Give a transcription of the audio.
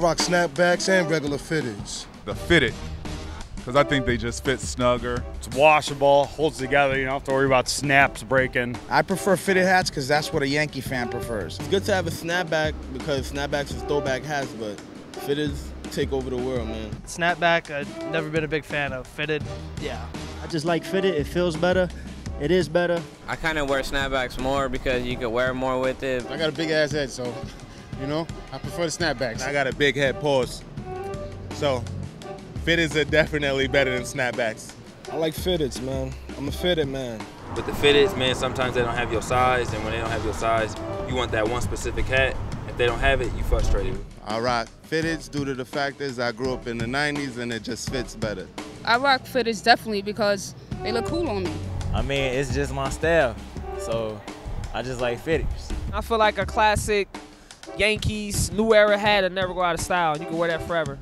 rock snapbacks and regular fitteds. The fitted, because I think they just fit snugger. It's washable, holds together. You don't have to worry about snaps breaking. I prefer fitted hats because that's what a Yankee fan prefers. It's good to have a snapback because snapbacks is throwback hats, but fitteds take over the world, man. Snapback, I've never been a big fan of. Fitted, yeah. I just like fitted. It feels better. It is better. I kind of wear snapbacks more because you can wear more with it. I got a big ass head, so you know I prefer the snapbacks. I got a big head pause, so fitteds are definitely better than snapbacks. I like fitteds, man. I'm a fitted man. With the fitteds, man, sometimes they don't have your size, and when they don't have your size, you want that one specific hat. If they don't have it, you frustrated. I rock fitteds due to the fact is I grew up in the 90s and it just fits better. I rock fitteds definitely because they look cool on me. I mean, it's just my style, so I just like fitteds. I feel like a classic Yankees new era hat will never go out of style. You can wear that forever.